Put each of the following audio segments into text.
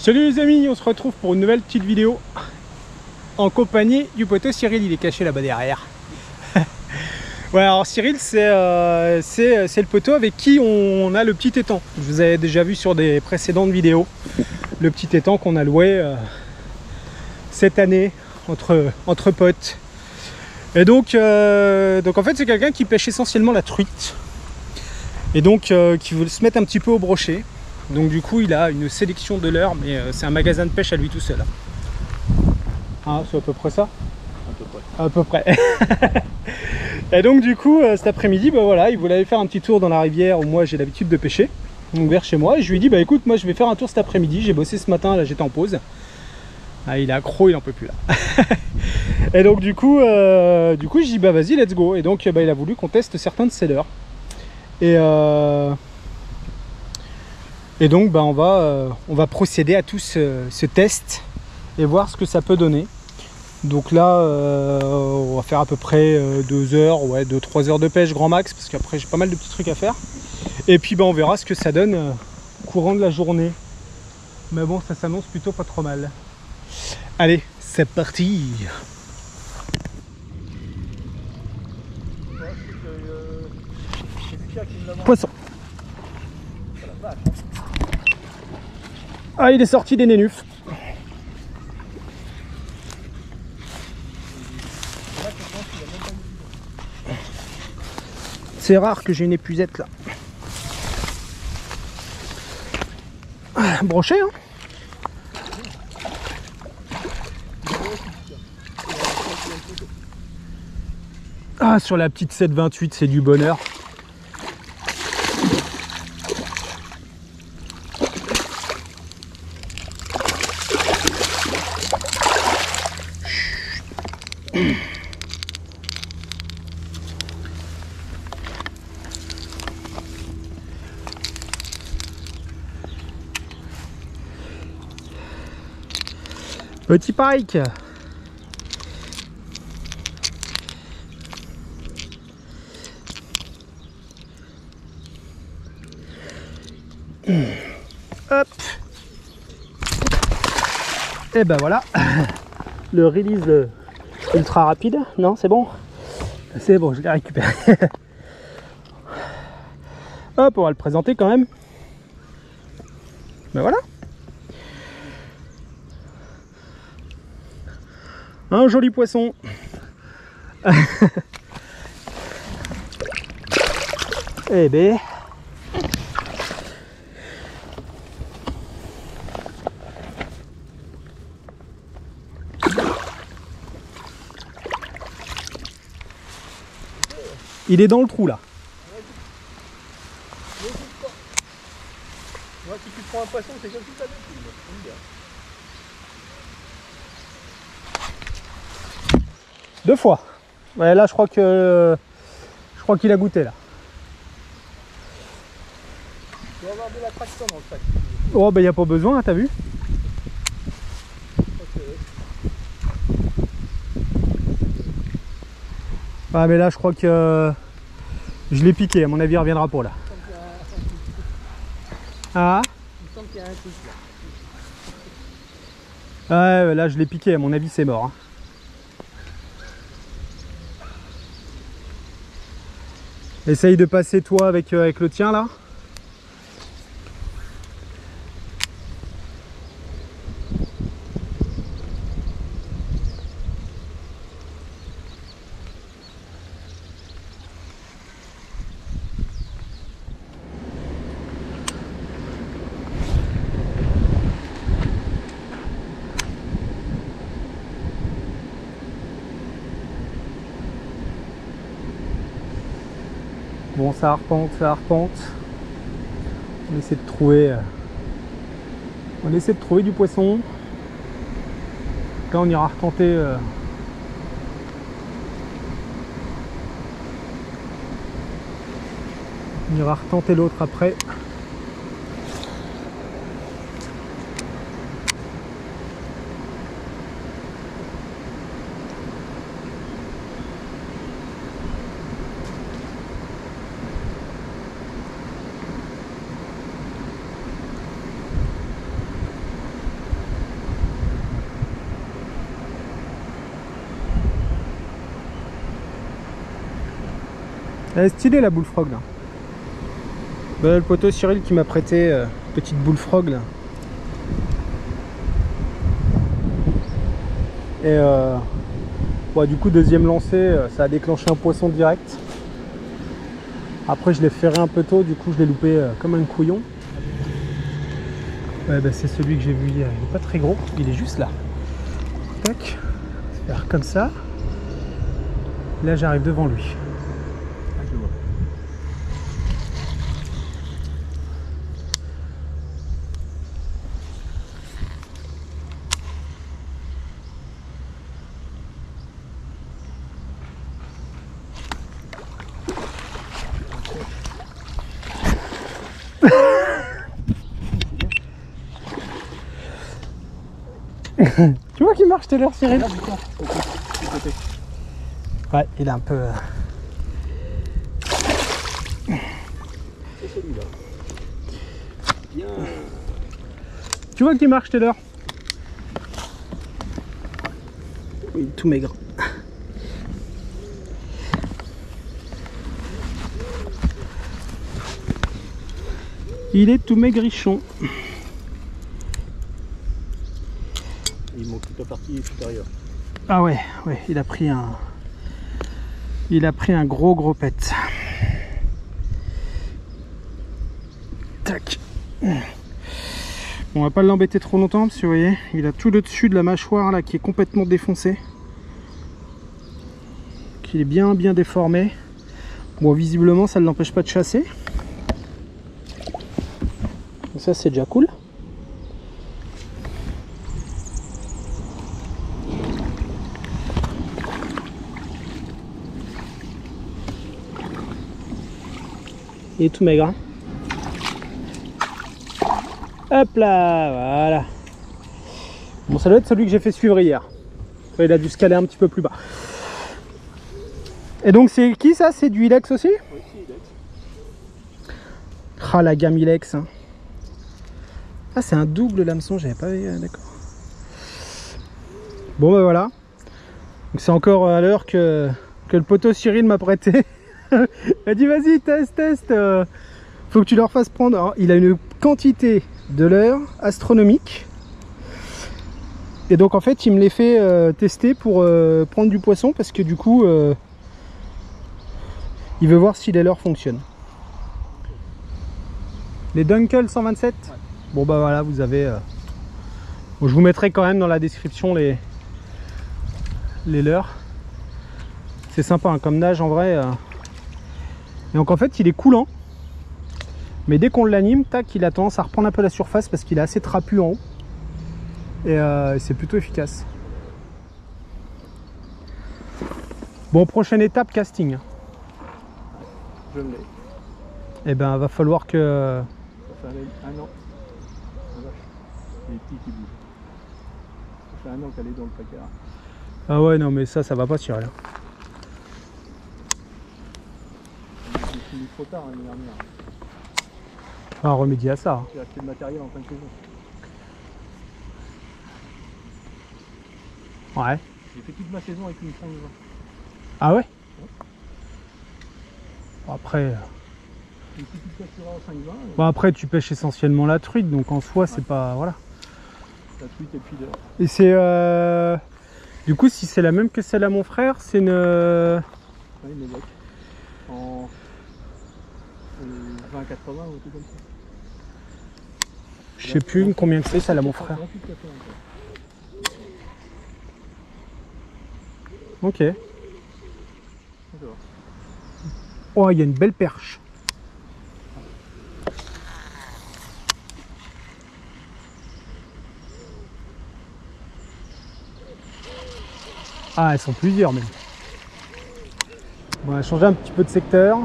Salut les amis, on se retrouve pour une nouvelle petite vidéo en compagnie du poteau Cyril, il est caché là-bas derrière. ouais, alors Cyril, euh, c'est le poteau avec qui on a le petit étang. Je vous avais déjà vu sur des précédentes vidéos le petit étang qu'on a loué euh, cette année entre, entre potes. Et donc, euh, donc en fait, c'est quelqu'un qui pêche essentiellement la truite et donc qui veut se mettre un petit peu au brochet. Donc du coup il a une sélection de l'heure, mais euh, c'est un magasin de pêche à lui tout seul. Ah, c'est à peu près ça? À peu près. et donc du coup euh, cet après-midi, bah voilà, il voulait aller faire un petit tour dans la rivière où moi j'ai l'habitude de pêcher, donc vers chez moi. Et je lui ai dit bah écoute, moi je vais faire un tour cet après-midi. J'ai bossé ce matin, là j'étais en pause. Ah, il est accro, il en peut plus là. et donc du coup, euh, du coup, je dis bah vas-y, let's go. Et donc bah, il a voulu qu'on teste certains de ses leurres. Et euh, et donc bah, on, va, euh, on va procéder à tout ce, test et voir ce que ça peut donner. Donc là, euh, on va faire à peu près 2 euh, heures, ouais, 2-3 heures de pêche grand max, parce qu'après j'ai pas mal de petits trucs à faire. Et puis bah, on verra ce que ça donne courant de la journée. Mais bon, ça s'annonce plutôt pas trop mal. Allez, c'est parti Poisson Ah, il est sorti des nénufs. C'est rare que j'ai une épuisette là. Ah, brochet, hein Ah, sur la petite 728, c'est du bonheur. Petit pike Hop Et ben voilà le release ultra rapide. Non, c'est bon? C'est bon, je l'ai récupéré. Hop, on va le présenter quand même. Ben voilà Un joli poisson. eh ben. Il est dans le trou là. Moi, si tu prends un poisson, c'est comme si tu Deux fois. Ouais, là, je crois que je crois qu'il a goûté là. Il doit avoir de la traction dans le. Oh, ben il n'y a pas besoin, hein, t'as vu? Ah, mais là, je crois que je l'ai piqué. À mon avis, il reviendra pour là. Ah? Là, je l'ai piqué. À mon avis, c'est mort. Hein. Essaye de passer toi avec, euh, avec le tien là. Bon, ça arpente, ça arpente. On essaie de trouver. Euh, on essaie de trouver du poisson. Là, on ira retenter. Euh, on ira retenter l'autre après. Elle la bullfrog là. Bah, le poteau Cyril qui m'a prêté euh, petite bullfrog là. Et euh, du coup deuxième lancé, euh, ça a déclenché un poisson direct. Après je l'ai ferré un peu tôt, du coup je l'ai loupé comme un couillon. Ouais bah, c'est celui que j'ai vu hier, il est pas très gros, il est juste là. Tac, faire comme ça. Là j'arrive devant lui. Tu vois qu'il marche tout à l'heure Cyril. Ouais, il est un peu... euh, C'est celui-là. Bien. Tu vois qu'il marche tout à l'heure Il est tout maigre. Il est tout maigrichon. Il manque toute la partie supérieure. Ah ouais, ouais, il a pris un... Il a pris un gros gros pet. Tac. On va pas l'embêter trop longtemps parce que vous voyez, il a tout le dessus de la mâchoire là qui est complètement défoncé. Qui est bien bien déformé. Bon visiblement ça ne l'empêche pas de chasser. Donc ça c'est déjà cool. Il est tout maigre. hein. Hop là, voilà. Bon, ça doit être celui que j'ai fait suivre hier. Il a dû se caler un petit peu plus bas. Et donc, c'est qui ça? C'est du Ilex aussi? Oui, si, il est. Ah, la gamme Ilex. hein. Ah, c'est un double l'hameçon, j'avais pas vu, euh, d'accord. Bon, bah voilà. Donc, c'est encore à l'heure que, le poteau Cyril m'a prêté. il a dit, vas-y, teste, teste. euh, faut que tu leur fasses prendre. Alors, il a une quantité de l'heure astronomique. Et donc, en fait, il me les fait euh, tester pour euh, prendre du poisson parce que du coup, il veut voir si les leurres fonctionnent. Les Dunkel 127 Bon bah voilà, vous avez... euh, bon, je vous mettrai quand même dans la description les, les leurres. C'est sympa hein, comme nage en vrai. euh. Et donc en fait il est coulant. Mais dès qu'on l'anime, tac, il a tendance à reprendre un peu la surface parce qu'il est assez trapu en haut. Et euh, c'est plutôt efficace. Bon, prochaine étape, casting. Je l'ai. Et ben va falloir que... Ça fait un, un an. Ah, vache. Il est petit qui bouge. Ça fait un an qu'elle est dans le placard. Ah ouais non mais ça ça va pas sur là. J'ai fini trop tard l'année dernière. Ah remédier à ça. hein. J'ai acheté le matériel en fin de saison. Ouais. J'ai fait toute ma saison avec une 5 Ah ouais? Bon, Après, euh, Une petite cassura en 5 20 bon, après tu pêches essentiellement la truite donc en soi c'est pas voilà. La truite et puis de. Et c'est euh, du coup si c'est la même que celle à mon frère c'est une euh, Ouais, une évoque. En. euh, 20 80 ou tout comme ça. je sais plus combien que c'est celle à mon frère. 28, 80, quoi. Ok. Oh il y a une belle perche. Ah elles sont plusieurs même. On va changer un petit peu de secteur.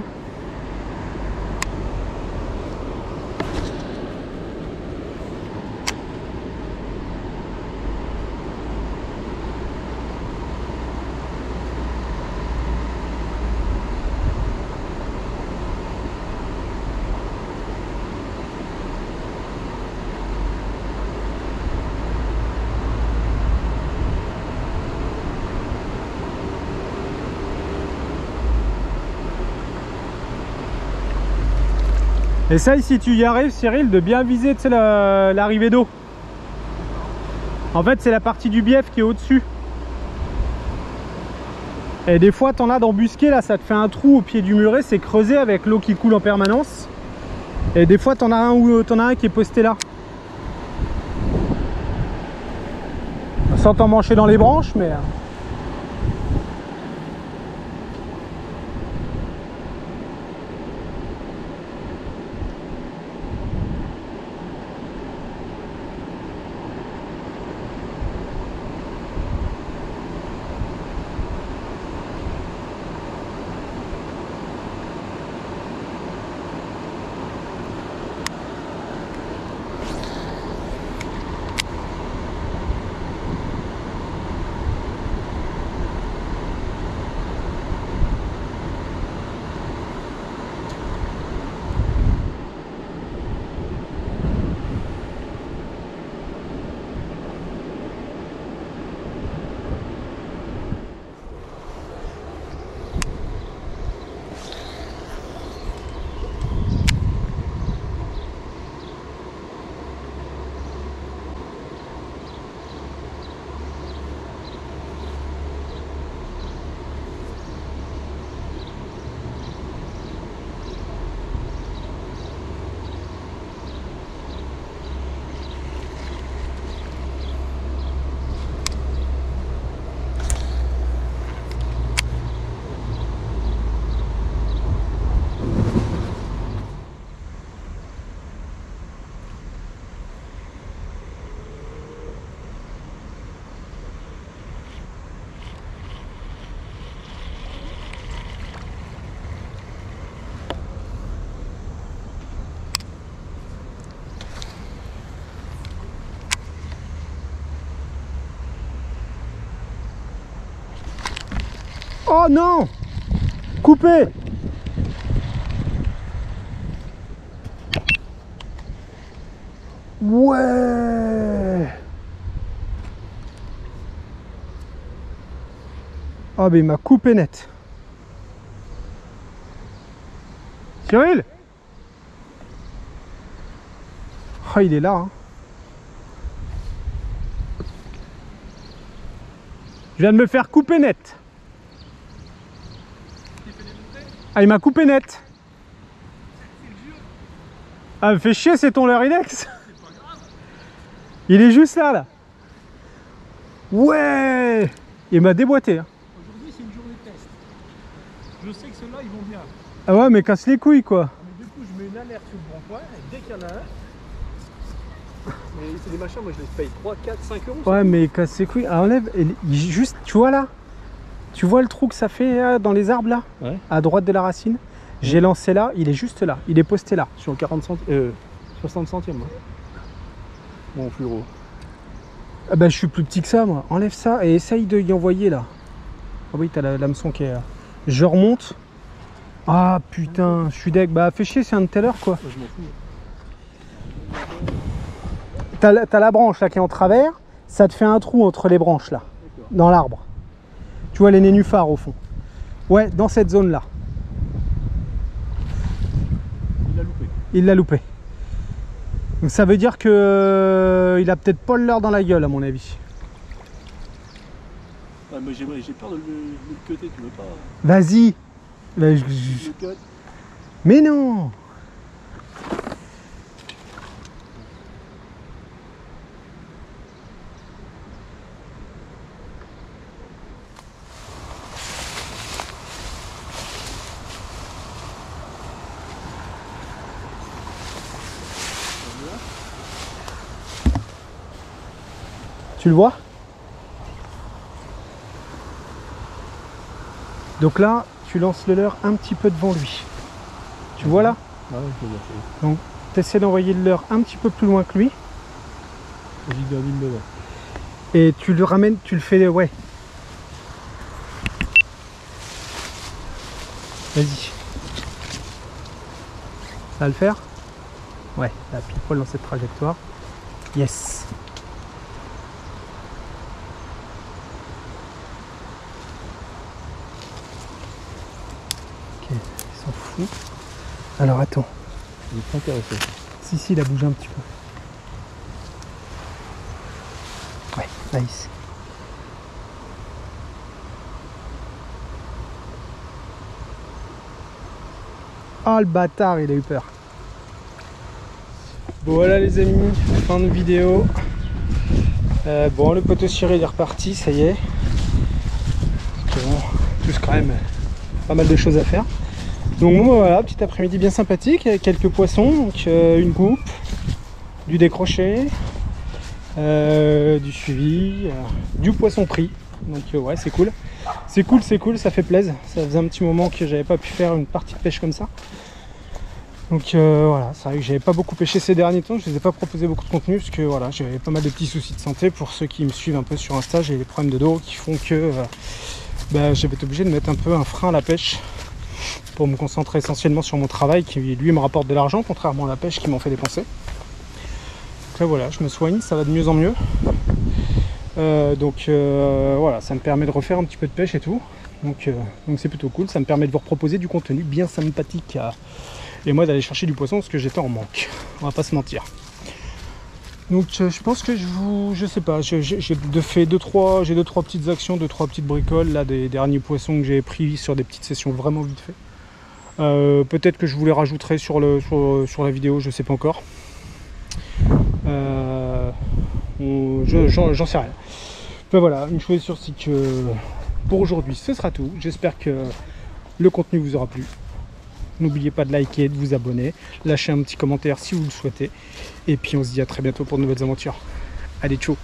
Essaye si tu y arrives, Cyril, de bien viser l'arrivée d'eau. En fait, c'est la partie du bief qui est au-dessus. Et des fois, t'en as d'embusqué, là, ça te fait un trou au pied du muret, c'est creusé avec l'eau qui coule en permanence. Et des fois, t'en as un ou t'en as un qui est posté là. Sans t'emmancher dans les branches, mais. Oh non Coupé Ouais Ah mais il m'a coupé net. Cyril Ah il est là. hein. Je viens de me faire couper net. Ah, il m'a coupé net. Ah, me fait chier, c'est ton leurre inex. Il est juste là, là. Ouais Il m'a déboîté. hein. Aujourd'hui, c'est une journée de test. Je sais que ceux-là, ils vont bien. Ah ouais, mais casse les couilles, quoi. Mais du coup, je mets une alerte sur le bon point. Et dès qu'il y en a un. Mais c'est des machins, moi je les paye 3, 4, 5 euros. Ouais, mais casse les couilles. Ah, enlève. et juste, tu vois là Tu vois le trou que ça fait là, dans les arbres, là Ouais. À droite de la racine J'ai lancé là, il est juste là. Il est posté là. Sur 40 centimes. Euh, 60 centimes, moi. Mon fluoro. Ah bah je suis plus petit que ça moi. Enlève ça et essaye de y envoyer là. Ah oui t'as la- l'hameçon qui est là. Je remonte. Ah putain, je suis deg. Bah fais chier, c'est un de telle heure quoi. Moi, je m'en fous. T'as la, branche là qui est en travers, ça te fait un trou entre les branches là, dans l'arbre. Tu vois les nénuphars au fond. Ouais, dans cette zone là. Il a loupé. Il l'a loupé. Donc ça veut dire que euh, il a peut-être pas le leurre dans la gueule à mon avis. Ah, mais j'ai peur de le, de le cutter, tu veux pas? Vas-y. Bah, je- Mais non Tu le vois Donc là, tu lances le leurre un petit peu devant lui. Tu vois là Ah ouais, je veux dire. Tu essaies d'envoyer le leurre un petit peu plus loin que lui et tu le ramènes, tu le fais, ouais. Vas-y. Ça va le faire? Ouais, là, pile poil dans cette trajectoire. Yes. Alors attends. Il est pas intéressé. Si, si, il a bougé un petit peu. Ouais, nice. Ah le bâtard, il a eu peur. Bon, voilà les amis, fin de vidéo. Euh, bon, le poteau ciré il est reparti, ça y est. Que bon, tous quand même pas mal de choses à faire. Donc bon, voilà, petit après-midi bien sympathique, avec quelques poissons, donc euh, une coupe, du décroché, euh, du suivi, euh, du poisson pris. Donc ouais, c'est cool. C'est cool, c'est cool, ça fait plaisir. Ça faisait un petit moment que j'avais pas pu faire une partie de pêche comme ça. Donc voilà, c'est vrai que j'avais pas beaucoup pêché ces derniers temps, je ne vous ai pas proposé beaucoup de contenu parce que voilà, j'avais pas mal de petits soucis de santé pour ceux qui me suivent un peu sur Insta, j'ai des problèmes de dos qui font que bah, j'avais été obligé de mettre un peu un frein à la pêche pour me concentrer essentiellement sur mon travail qui lui me rapporte de l'argent contrairement à la pêche qui m'en fait dépenser. Donc là voilà, je me soigne, ça va de mieux en mieux. Euh, donc euh, voilà, ça me permet de refaire un petit peu de pêche et tout. Donc euh, donc c'est plutôt cool, ça me permet de vous proposer du contenu bien sympathique et moi d'aller chercher du poisson parce que j'étais en manque. On va pas se mentir. Donc euh, je pense que je vous, je sais pas, j'ai fait deux trois, j'ai deux trois petites actions, deux trois petites bricoles là des derniers poissons que j'ai pris sur des petites sessions vraiment vite fait. Euh, Peut-être que je vous les rajouterai sur le sur, la vidéo, je sais pas encore. Euh, J'en sais rien. Ben voilà, une chose est sûre, c'est que pour aujourd'hui, ce sera tout. J'espère que le contenu vous aura plu. N'oubliez pas de liker, de vous abonner, lâcher un petit commentaire si vous le souhaitez. Et puis on se dit à très bientôt pour de nouvelles aventures. Allez, ciao